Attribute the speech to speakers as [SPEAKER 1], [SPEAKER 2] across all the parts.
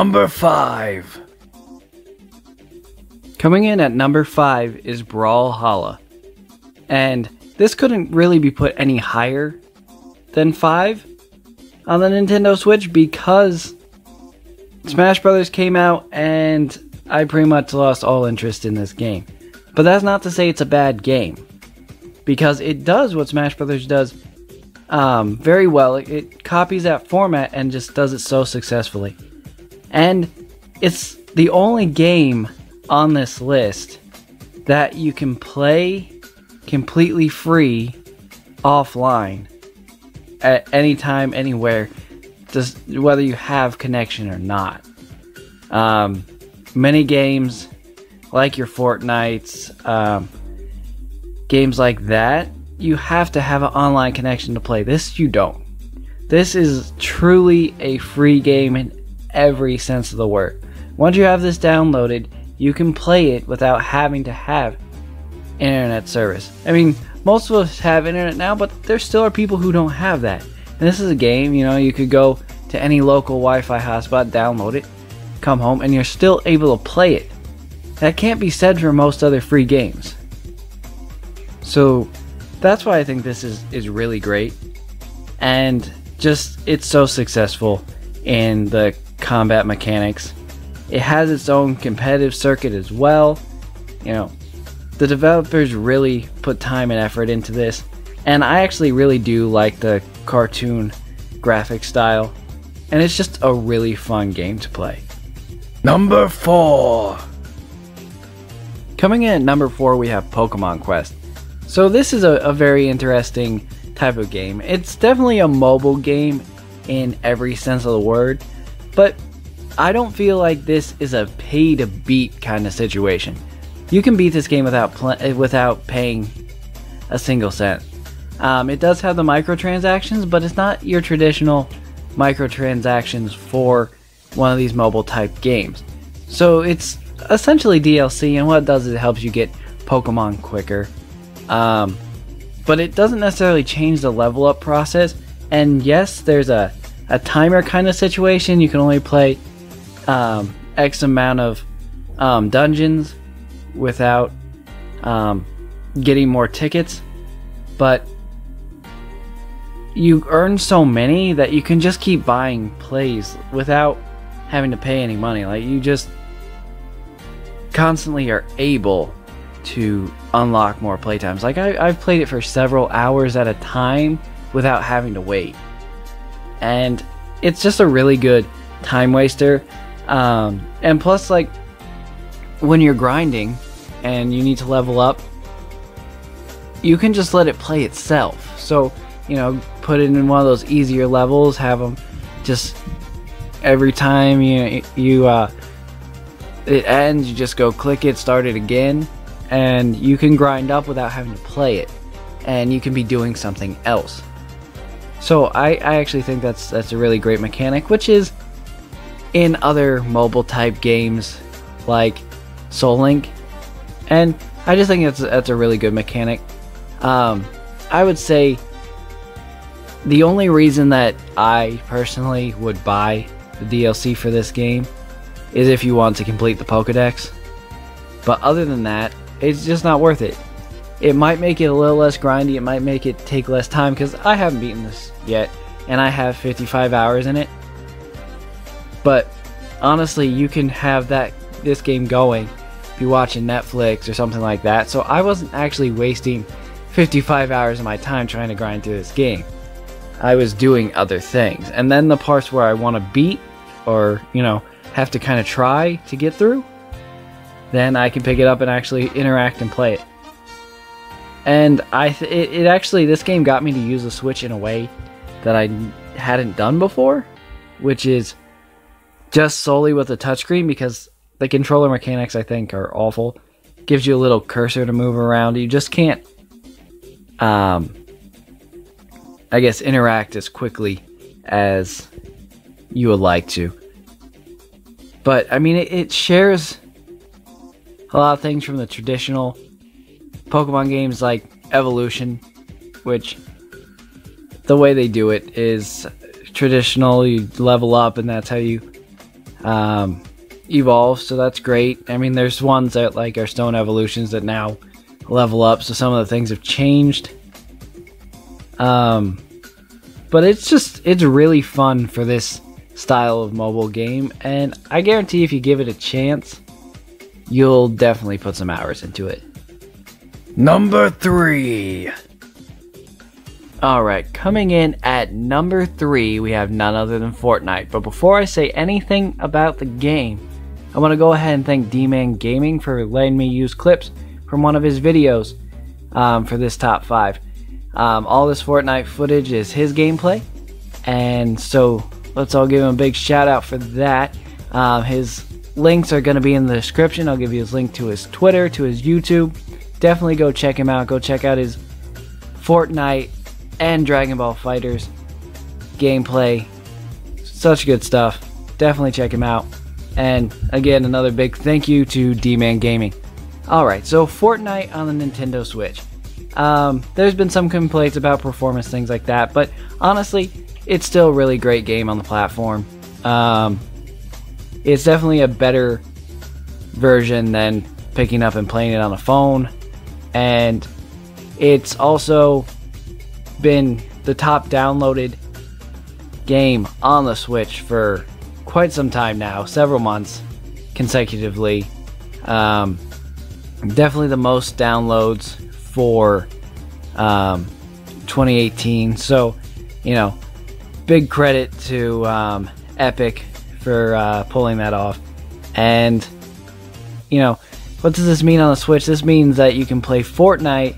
[SPEAKER 1] Number 5.
[SPEAKER 2] Coming in at number 5 is Brawlhalla. And this couldn't really be put any higher than 5 on the Nintendo Switch because Smash Brothers came out and I pretty much lost all interest in this game. But that's not to say it's a bad game because it does what Smash Brothers does um, very well. It, it copies that format and just does it so successfully. And it's the only game on this list that you can play completely free offline at any time, anywhere, just whether you have connection or not. Um, many games like your Fortnites, um, games like that, you have to have an online connection to play. This you don't. This is truly a free game in every sense of the word. Once you have this downloaded, you can play it without having to have internet service. I mean, most of us have internet now, but there still are people who don't have that. And this is a game, you know, you could go to any local Wi Fi hotspot, download it, come home, and you're still able to play it. That can't be said for most other free games. So that's why I think this is, is really great. And just, it's so successful in the combat mechanics. It has its own competitive circuit as well. You know, the developers really put time and effort into this. And I actually really do like the cartoon graphic style. And it's just a really fun game to play.
[SPEAKER 1] Number 4.
[SPEAKER 2] Coming in at number 4, we have Pokemon Quest. So, this is a, a very interesting type of game. It's definitely a mobile game in every sense of the word, but I don't feel like this is a pay to beat kind of situation. You can beat this game without pl- without paying a single cent. Um, it does have the microtransactions, but it's not your traditional microtransactions for one of these mobile type games. So it's essentially DLC, and what it does is it helps you get Pokemon quicker. Um, but it doesn't necessarily change the level up process. And yes, there's a, a timer kind of situation. You can only play um, X amount of um, dungeons without um, getting more tickets. But you earn so many that you can just keep buying plays without having to pay any money. Like you just constantly are able to unlock more playtimes. Like I, I've played it for several hours at a time without having to wait. And it's just a really good time waster. Um, and plus, like, when you're grinding and you need to level up, you can just let it play itself. So, you know, put it in one of those easier levels, have them just every time you, you, uh, it ends, you just go click it, start it again, and you can grind up without having to play it. And you can be doing something else. So I, I actually think that's that's a really great mechanic, which is in other mobile type games like Soul Link, and I just think that's that's a really good mechanic. Um, I would say the only reason that I personally would buy the DLC for this game is if you want to complete the Pokedex. But other than that, it's just not worth it. It might make it a little less grindy, it might make it take less time because I haven't beaten this yet and I have 55 hours in it. But honestly, you can have that this game going if you're watching Netflix or something like that. So I wasn't actually wasting 55 hours of my time trying to grind through this game. I was doing other things. And then the parts where I want to beat or, you know, have to kind of try to get through, then I can pick it up and actually interact and play it. And I, it, it actually, this game got me to use the Switch in a way that I hadn't done before, which is just solely with the touchscreen because the controller mechanics I think are awful. Gives you a little cursor to move around. You just can't, um, I guess, interact as quickly as you would like to. But I mean, it, it shares a lot of things from the traditional Pokemon games like Evolution, which the way they do it is traditional. You level up, and that's how you um, evolve, so that's great. I mean, there's ones that like are stone evolutions that now level up, so some of the things have changed. Um, but it's just it's really fun for this style of mobile game, and I guarantee if you give it a chance, you'll definitely put some hours into it.
[SPEAKER 1] Number three.
[SPEAKER 2] All right, coming in at number three, we have none other than Fortnite. But before I say anything about the game, I want to go ahead and thank Dman Gaming for letting me use clips from one of his videos um, for this top five. Um, all this Fortnite footage is his gameplay, and so let's all give him a big shout out for that. Um, his links are going to be in the description. I'll give you his link to his Twitter, to his YouTube. Definitely go check him out. Go check out his Fortnite and Dragon Ball FighterZ gameplay. Such good stuff. Definitely check him out. And again, another big thank you to Dman Gaming. Alright, so Fortnite on the Nintendo Switch. Um, there's been some complaints about performance, things like that, but honestly, it's still a really great game on the platform. Um, it's definitely a better version than picking up and playing it on a phone, and it's also been the top downloaded game on the Switch for quite some time now, several months consecutively. Um, definitely the most downloads for um, 2018. So, you know, big credit to um, Epic for uh, pulling that off. And, you know, what does this mean on the Switch? This means that you can play Fortnite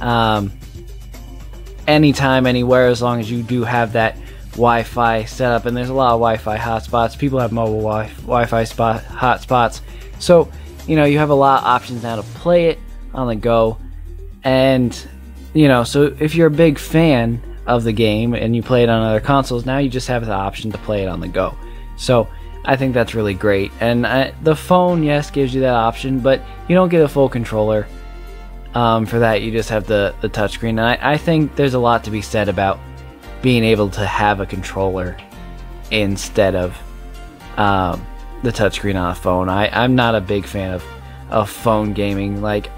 [SPEAKER 2] um, anytime, anywhere, as long as you do have that Wi-Fi set up. And there's a lot of Wi-Fi hotspots. People have mobile wi- Wi-Fi spot hotspots, so you know you have a lot of options now to play it on the go. And you know, so if you're a big fan of the game and you play it on other consoles, now you just have the option to play it on the go. So I think that's really great. And I, the phone, yes, gives you that option, but you don't get a full controller. Um, for that, you just have the, the touchscreen. And I, I think there's a lot to be said about being able to have a controller instead of um, the touchscreen on a phone. I, I'm not a big fan of, of phone gaming. Like,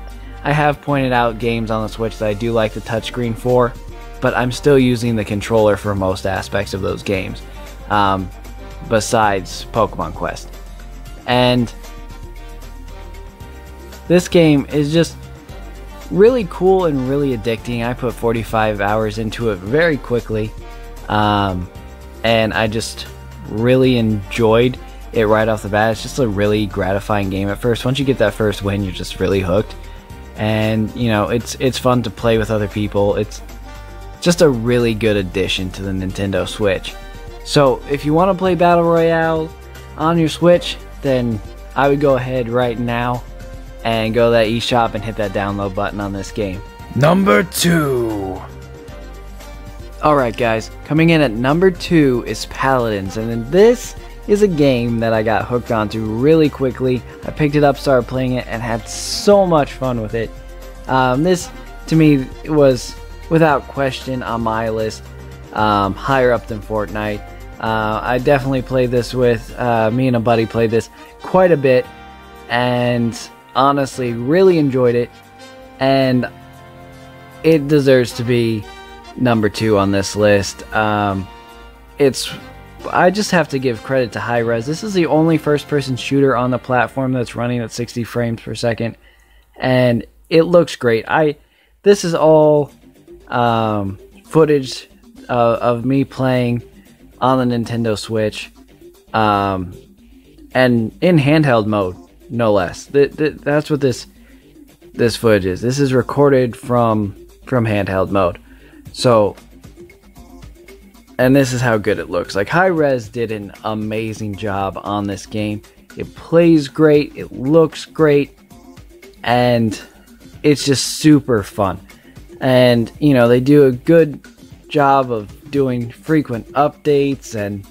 [SPEAKER 2] I have pointed out games on the Switch that I do like the touchscreen for, but I'm still using the controller for most aspects of those games, um, besides Pokemon Quest. And this game is just really cool and really addicting. I put 45 hours into it very quickly, um, and I just really enjoyed it right off the bat. It's just a really gratifying game at first. Once you get that first win, you're just really hooked, and you know it's it's fun to play with other people. It's just a really good addition to the Nintendo Switch. So if you want to play Battle Royale on your Switch, then I would go ahead right now and go to that eShop and hit that download button on this game.
[SPEAKER 1] Number two.
[SPEAKER 2] Alright guys, coming in at number two is Paladins, and then this is a game that I got hooked onto really quickly. I picked it up, started playing it, and had so much fun with it. Um, this, to me, was without question on my list, um, higher up than Fortnite. Uh, I definitely played this with, uh, me and a buddy played this quite a bit, and honestly really enjoyed it, and it deserves to be number two on this list. Um, it's I just have to give credit to Hi-Rez. This is the only first-person shooter on the platform that's running at 60 frames per second, and it looks great. I this is all um, footage uh, of me playing on the Nintendo Switch, um, and in handheld mode, no less. Th- th- that's what this this footage is. This is recorded from from handheld mode. So and this is how good it looks. Like Hi-Rez did an amazing job on this game. It plays great, it looks great, and it's just super fun. And you know, they do a good job of doing frequent updates and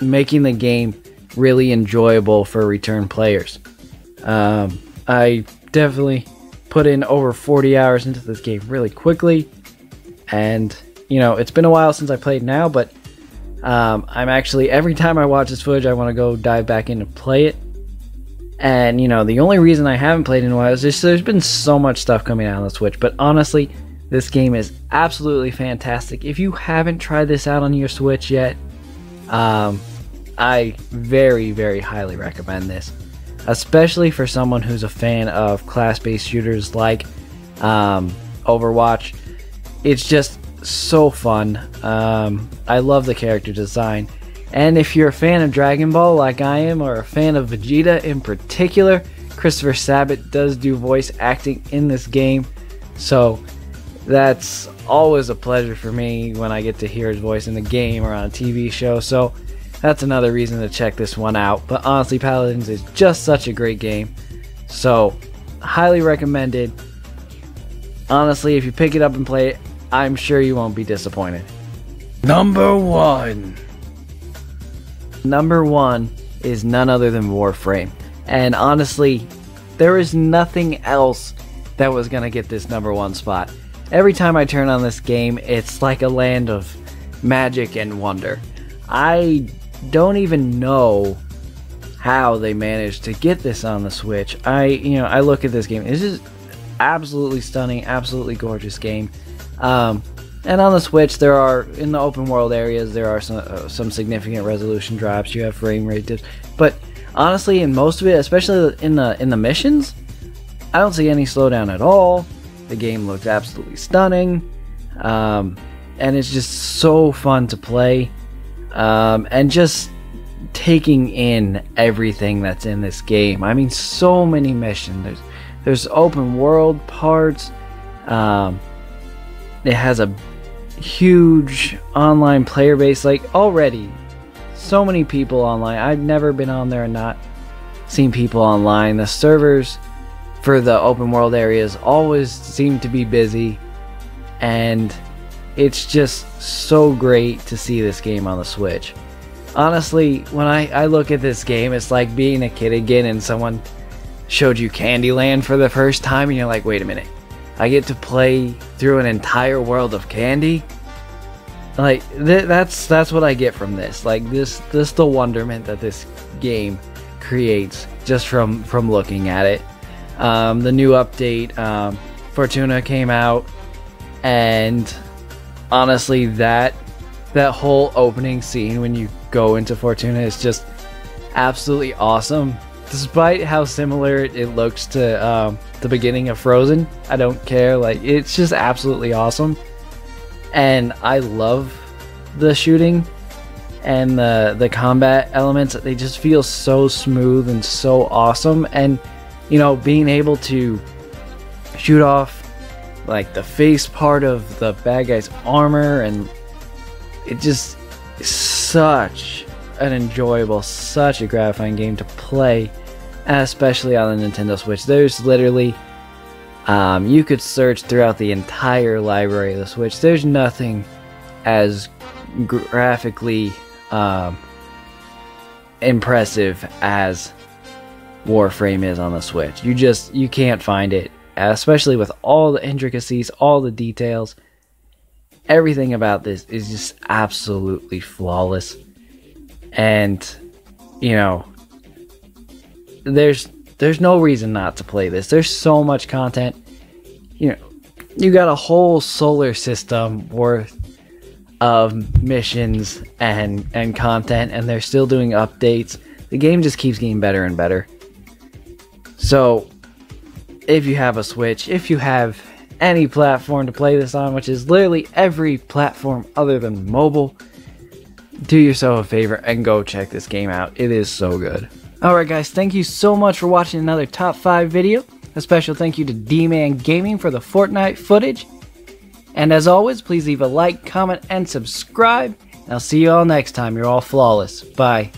[SPEAKER 2] making the game really enjoyable for return players. Um, I definitely put in over 40 hours into this game really quickly, and you know it's been a while since I played now, but Um, I'm actually every time I watch this footage, I want to go dive back in and play it. And you know, the only reason I haven't played in a while is just there's been so much stuff coming out on the Switch. But honestly, this game is absolutely fantastic. If you haven't tried this out on your Switch yet, um, I very, very highly recommend this, especially for someone who's a fan of class-based shooters like um, Overwatch. It's just so fun. Um, I love the character design. And if you're a fan of Dragon Ball like I am, or a fan of Vegeta in particular, Christopher Sabat does do voice acting in this game. So that's always a pleasure for me when I get to hear his voice in the game or on a TV show. So that's another reason to check this one out. But honestly, Paladins is just such a great game. So, highly recommended. Honestly, if you pick it up and play it, I'm sure you won't be disappointed.
[SPEAKER 1] Number one.
[SPEAKER 2] Number one is none other than Warframe. And honestly, there is nothing else that was going to get this number one spot. Every time I turn on this game, it's like a land of magic and wonder. I don't even know how they managed to get this on the Switch. I, you know, I look at this game. This is absolutely stunning, absolutely gorgeous game. Um, and on the Switch, there are in the open world areas there are some uh, some significant resolution drops. You have frame rate dips, but honestly, in most of it, especially in the in the missions, I don't see any slowdown at all. The game looks absolutely stunning, um, and it's just so fun to play, um, and just taking in everything that's in this game. I mean, so many missions. There's there's open world parts. Um, it has a huge online player base. Like already, so many people online. I've never been on there and not seen people online. The servers for the open world areas always seem to be busy, and it's just so great to see this game on the Switch. Honestly, when I, I look at this game, it's like being a kid again and someone showed you Candyland for the first time, and you're like, wait a minute, I get to play through an entire world of candy. Like th- that's that's what I get from this. Like this this the wonderment that this game creates just from from looking at it. Um, the new update, um, Fortuna came out, and honestly, that that whole opening scene when you go into Fortuna is just absolutely awesome despite how similar it looks to um, the beginning of Frozen, I don't care. Like it's just absolutely awesome, and I love the shooting and the the combat elements. They just feel so smooth and so awesome, and you know, being able to shoot off like the face part of the bad guy's armor and it just such an enjoyable, such a gratifying game to play, especially on the Nintendo Switch. There's literally, um, you could search throughout the entire library of the Switch. There's nothing as graphically um, impressive as Warframe is on the Switch. You just you can't find it, especially with all the intricacies, all the details. Everything about this is just absolutely flawless. And you know there's there's no reason not to play this. There's so much content. You know you got a whole solar system worth of missions and and content and they're still doing updates. The game just keeps getting better and better so if you have a switch if you have any platform to play this on which is literally every platform other than mobile do yourself a favor and go check this game out. It is so good. Alright guys, thank you so much for watching another top 5 video. A special thank you to Dman Gaming for the Fortnite footage. And as always, please leave a like, comment, and subscribe. And I'll see you all next time. You're all flawless. Bye.